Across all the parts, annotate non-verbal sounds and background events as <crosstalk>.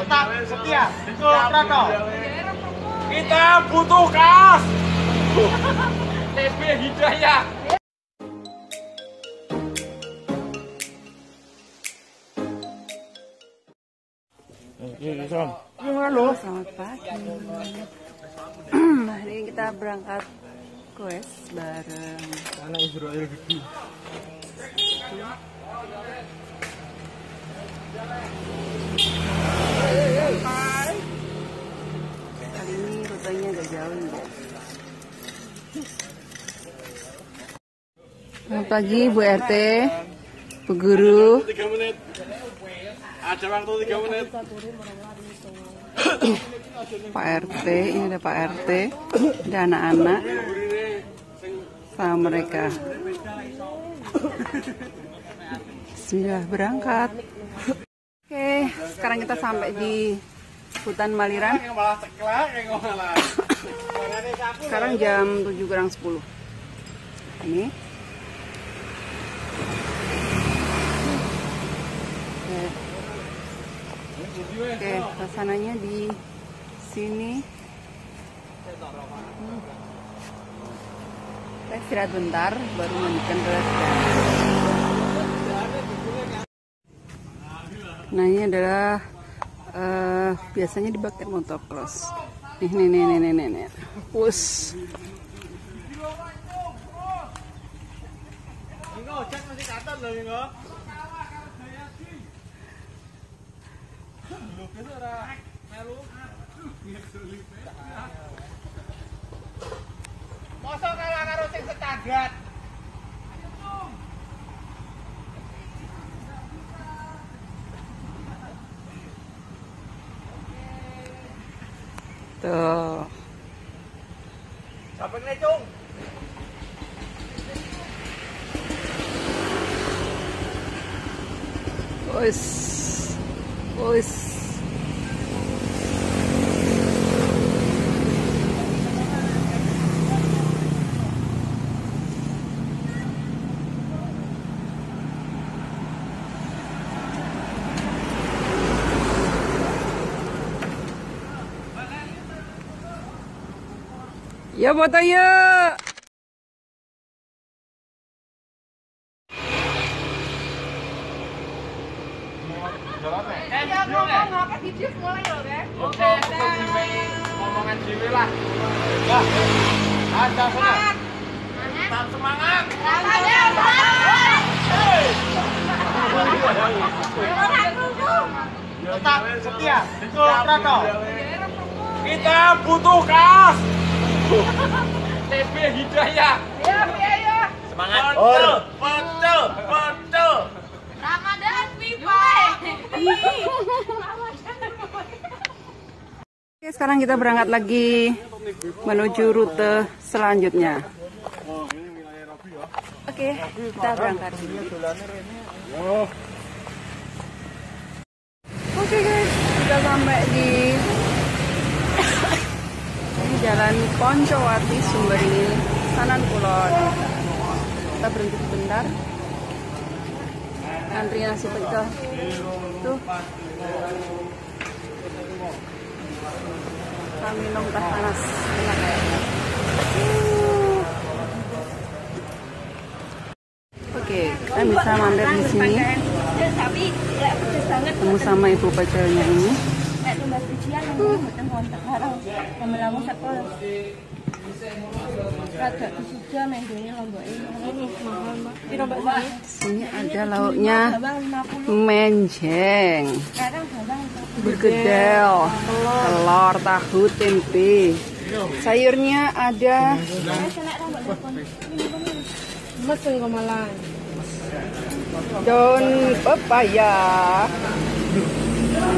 tetap setia. Betul Prano Kita butuh kas. <laughs> TB Hidayah. Selamat pagi. <clears throat> Hari ini kita berangkat quest bareng. Anak Israel gigi kali Selamat pagi Bu RT, Bu Guru. 3 menit. Ada waktu 3 menit. <coughs> Pak RT, ini ada Pak RT, ada anak-anak sama mereka. Bismillah berangkat. Oke, sekarang kita sampai di hutan Maliran. Sekarang jam 7 kurang 10. Ini. Oke. Oke, suasananya di sini. Hmm. Kita istirahat bentar, baru melanjutkan ke Nah ini adalah eh, biasanya dipakai motocross. Nih nih nih nih nih nih. nih. Masa kalah karo sing setagat. Sampai nih cung. Wus. Wus. Ya foto yuk. Eh, ngomong apa video mulai loh, Beb? Oke, ngomongan dewe lah. Lah. Ada semangat. Tetap semangat. tetap setia Prano Kita butuh kas. TB Hidayah. Semangat. Betul, betul, betul. Ramadan pipa. Oke, sekarang kita berangkat lagi menuju rute selanjutnya. Oke, kita berangkat. Oke guys, kita sampai di Jalan Poncowati Sumberni, Sanan Kulon. Kita berhenti sebentar. Antri nasi pecel. Tuh. Kita minum teh panas. Enak. Uh. Oke, kita bisa mampir di sini. Ketemu sama ibu pacarnya ini. Yang ini mboten kontak karo pemelamu sekolah. Rada disuja main dunia lomboke. Ini mahal, Mbak. Piro Mbak sih? Sini ada lauknya Bawang 50. menjeng, Sekarang bawang 50. bergedel, telur, tahu, tempe. Sayurnya ada. Mesen daun pepaya.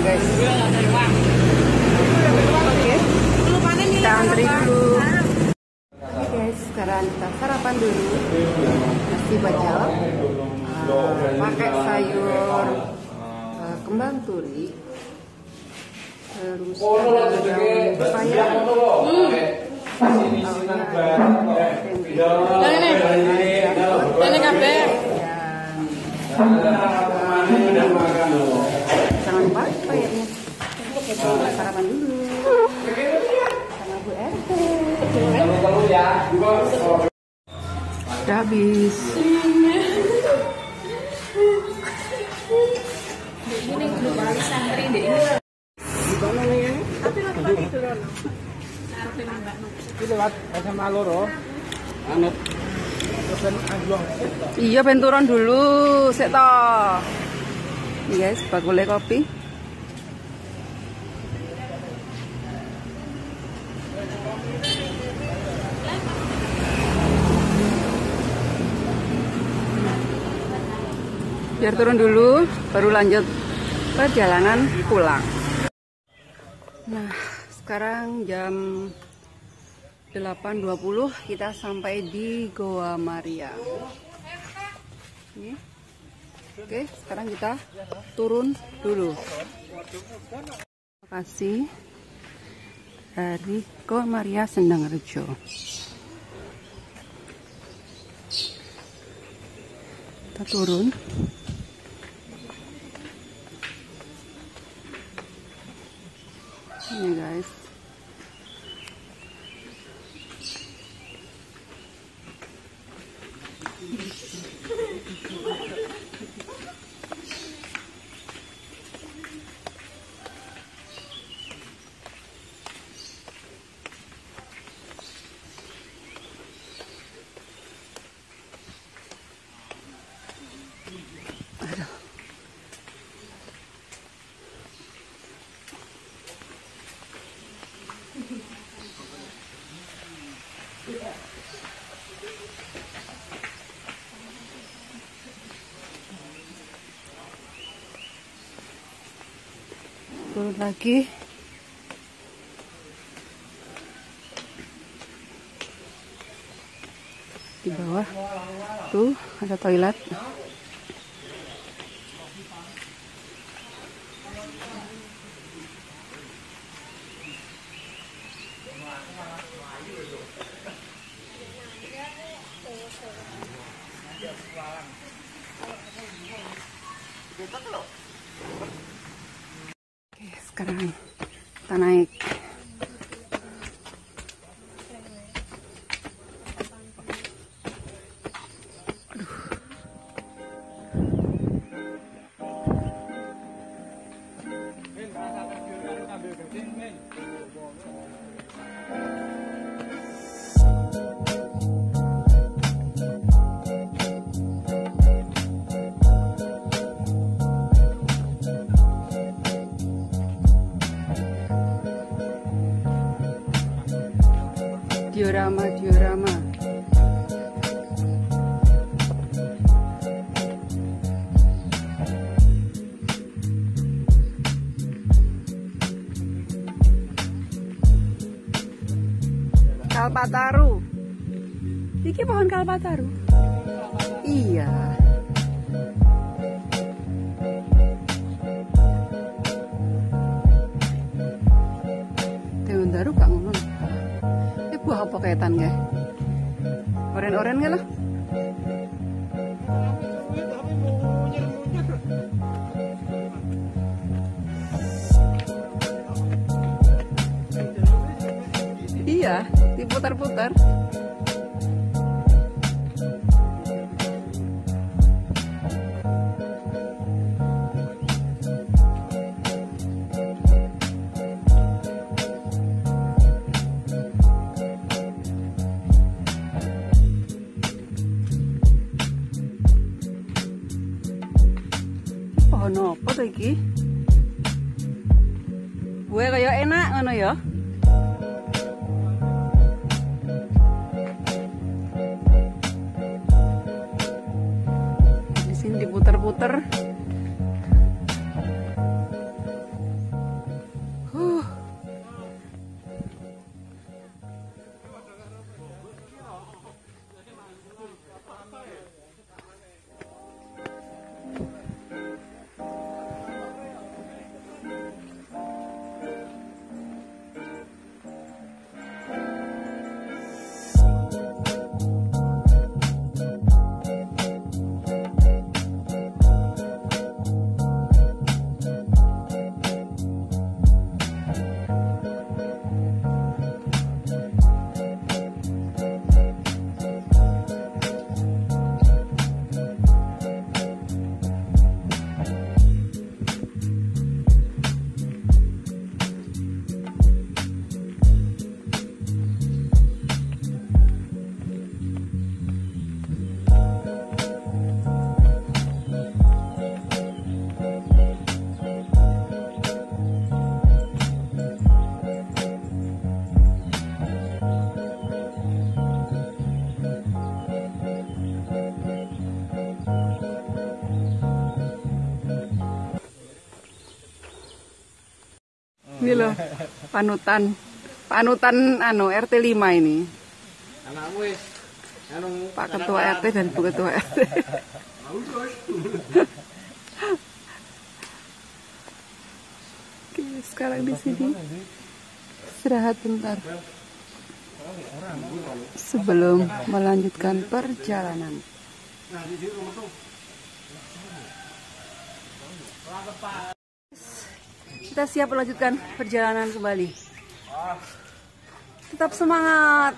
Guys. Kita antri dulu. Oke guys, sekarang kita sarapan dulu. Nasi bajal. eh, pakai sayur eh, kembang turi. Terus ada daun pepaya. Ini kabeh. Jangan lupa pepayanya. makan dulu sama Bu RT. Udah habis. Ini lewat SMA loro. Anut. Ben anjuang. Iya benturan dulu, sik to. Ini guys, bakule kopi. Biar turun dulu, baru lanjut perjalanan pulang. Nah, sekarang jam 8.20 kita sampai di Goa Maria. Oke, sekarang kita turun dulu. Terima kasih dari Goa Maria Sendang Rejo. Kita turun. Ini guys. Turun lagi. Di bawah. Tuh ada toilet Oke, sekarang kita naik. Diorama, diorama. Kalpataru. Iki pohon kalpataru. Iya. Apa kaitan gak? Oren-oren gak lah? Iya, diputar-putar. Ya. Di sini diputer-puter. Panutan. Panutan anu RT 5 ini. Anakmu anu Pak Ketua RT dan Bu Ketua RT. Oke, sekarang di sini istirahat bentar. Sebelum melanjutkan perjalanan. Kita siap melanjutkan perjalanan kembali. Tetap semangat.